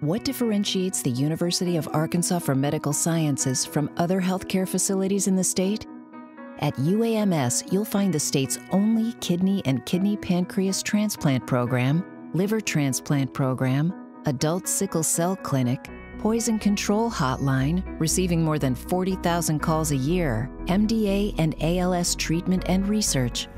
What differentiates the University of Arkansas for Medical Sciences from other healthcare facilities in the state? At UAMS, you'll find the state's only kidney and kidney pancreas transplant program, liver transplant program, adult sickle cell clinic, poison control hotline, receiving more than 40,000 calls a year, MDA and ALS treatment and research,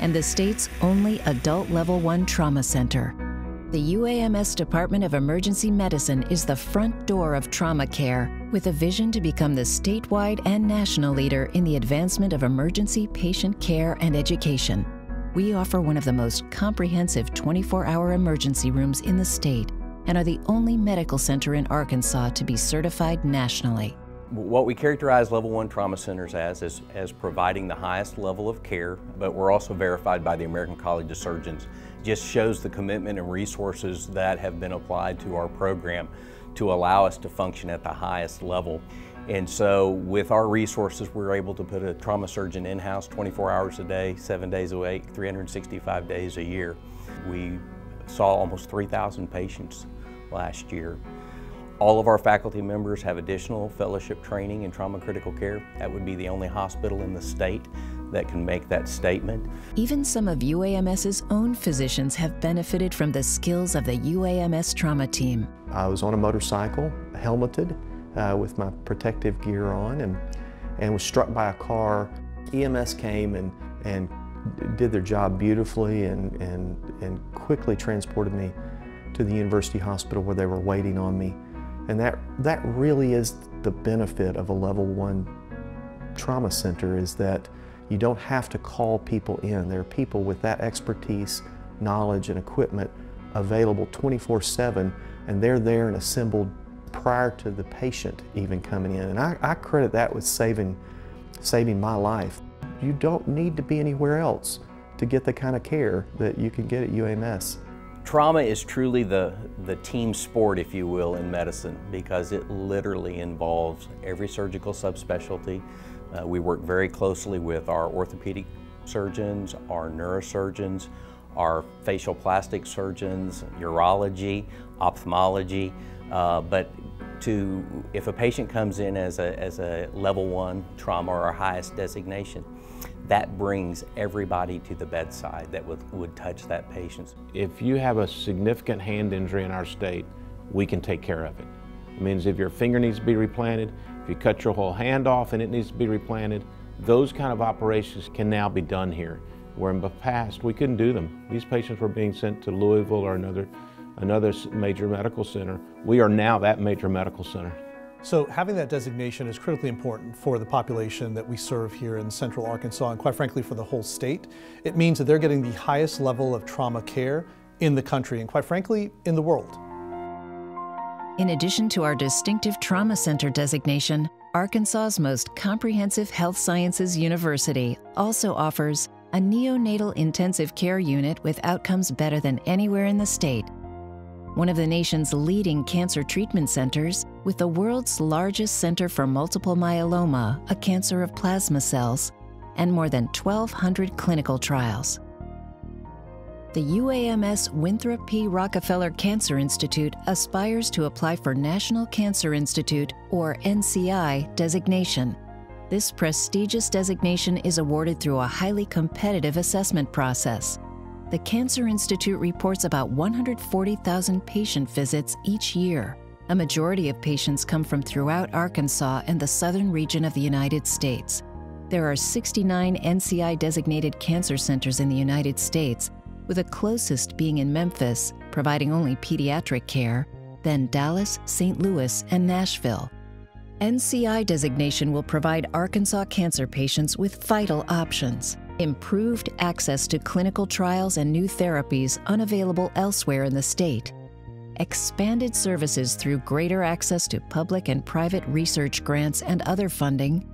and the state's only adult level 1 trauma center. The UAMS Department of Emergency Medicine is the front door of trauma care with a vision to become the statewide and national leader in the advancement of emergency patient care and education. We offer one of the most comprehensive 24 hour emergency rooms in the state and are the only medical center in Arkansas to be certified nationally. What we characterize level one trauma centers as is as providing the highest level of care, but we're also verified by the American College of Surgeons just shows the commitment and resources that have been applied to our program to allow us to function at the highest level. And so with our resources, we're able to put a trauma surgeon in-house 24 hours a day, seven days a week, 365 days a year. We saw almost 3,000 patients last year. All of our faculty members have additional fellowship training in trauma critical care. That would be the only hospital in the state that can make that statement. Even some of UAMS's own physicians have benefited from the skills of the UAMS trauma team. I was on a motorcycle, helmeted, uh, with my protective gear on, and, and was struck by a car. EMS came and, and did their job beautifully and, and, and quickly transported me to the University Hospital where they were waiting on me. And that, that really is the benefit of a level one trauma center is that you don't have to call people in. There are people with that expertise, knowledge, and equipment available 24-7, and they're there and assembled prior to the patient even coming in. And I, I credit that with saving, saving my life. You don't need to be anywhere else to get the kind of care that you can get at UAMS. Trauma is truly the, the team sport, if you will, in medicine because it literally involves every surgical subspecialty. Uh, we work very closely with our orthopedic surgeons, our neurosurgeons, our facial plastic surgeons, urology, ophthalmology, uh, but to, if a patient comes in as a, as a level one trauma or our highest designation, that brings everybody to the bedside that would, would touch that patient. If you have a significant hand injury in our state, we can take care of it. It means if your finger needs to be replanted, if you cut your whole hand off and it needs to be replanted, those kind of operations can now be done here, where in the past we couldn't do them. These patients were being sent to Louisville or another, another major medical center. We are now that major medical center. So having that designation is critically important for the population that we serve here in central Arkansas and quite frankly for the whole state. It means that they're getting the highest level of trauma care in the country and quite frankly in the world. In addition to our distinctive trauma center designation, Arkansas's most comprehensive health sciences university also offers a neonatal intensive care unit with outcomes better than anywhere in the state one of the nation's leading cancer treatment centers, with the world's largest center for multiple myeloma, a cancer of plasma cells, and more than 1,200 clinical trials. The UAMS Winthrop P. Rockefeller Cancer Institute aspires to apply for National Cancer Institute, or NCI, designation. This prestigious designation is awarded through a highly competitive assessment process the Cancer Institute reports about 140,000 patient visits each year. A majority of patients come from throughout Arkansas and the southern region of the United States. There are 69 NCI designated cancer centers in the United States, with the closest being in Memphis, providing only pediatric care, then Dallas, St. Louis, and Nashville. NCI designation will provide Arkansas cancer patients with vital options improved access to clinical trials and new therapies unavailable elsewhere in the state, expanded services through greater access to public and private research grants and other funding,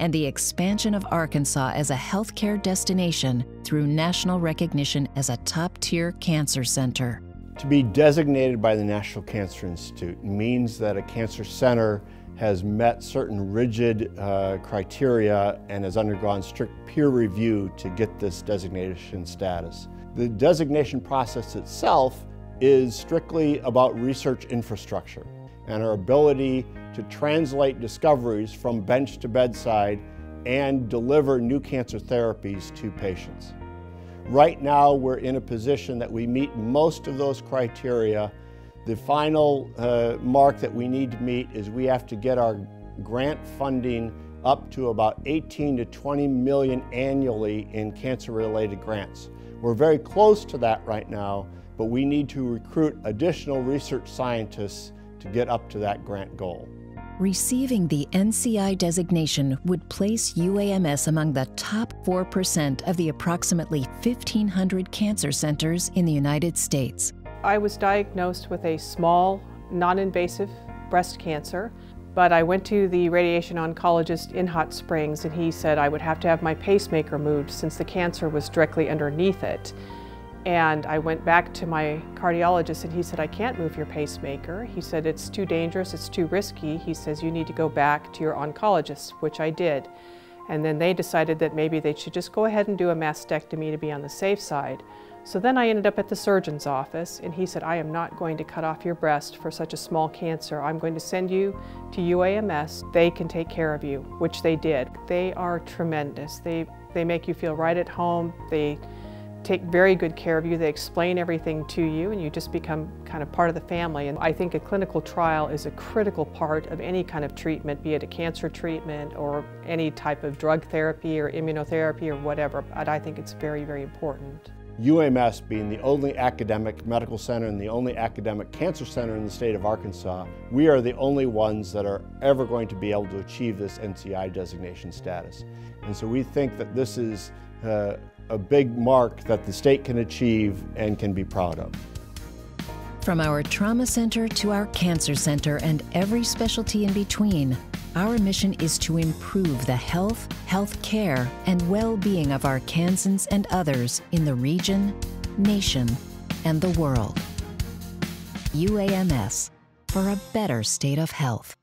and the expansion of Arkansas as a healthcare destination through national recognition as a top tier cancer center. To be designated by the National Cancer Institute means that a cancer center has met certain rigid uh, criteria and has undergone strict peer review to get this designation status. The designation process itself is strictly about research infrastructure and our ability to translate discoveries from bench to bedside and deliver new cancer therapies to patients. Right now, we're in a position that we meet most of those criteria. The final uh, mark that we need to meet is we have to get our grant funding up to about 18 to 20 million annually in cancer-related grants. We're very close to that right now, but we need to recruit additional research scientists to get up to that grant goal. Receiving the NCI designation would place UAMS among the top 4% of the approximately 1,500 cancer centers in the United States. I was diagnosed with a small, non-invasive breast cancer, but I went to the radiation oncologist in Hot Springs and he said I would have to have my pacemaker moved since the cancer was directly underneath it. And I went back to my cardiologist and he said, I can't move your pacemaker. He said, it's too dangerous, it's too risky. He says, you need to go back to your oncologist, which I did. And then they decided that maybe they should just go ahead and do a mastectomy to be on the safe side. So then I ended up at the surgeon's office and he said, I am not going to cut off your breast for such a small cancer. I'm going to send you to UAMS. They can take care of you, which they did. They are tremendous. They, they make you feel right at home. They take very good care of you. They explain everything to you and you just become kind of part of the family. And I think a clinical trial is a critical part of any kind of treatment, be it a cancer treatment or any type of drug therapy or immunotherapy or whatever. But I think it's very, very important. UAMS being the only academic medical center and the only academic cancer center in the state of Arkansas, we are the only ones that are ever going to be able to achieve this NCI designation status. And so we think that this is uh, a big mark that the state can achieve and can be proud of. From our trauma center to our cancer center and every specialty in between, our mission is to improve the health, health care, and well being of Arkansans and others in the region, nation, and the world. UAMS for a better state of health.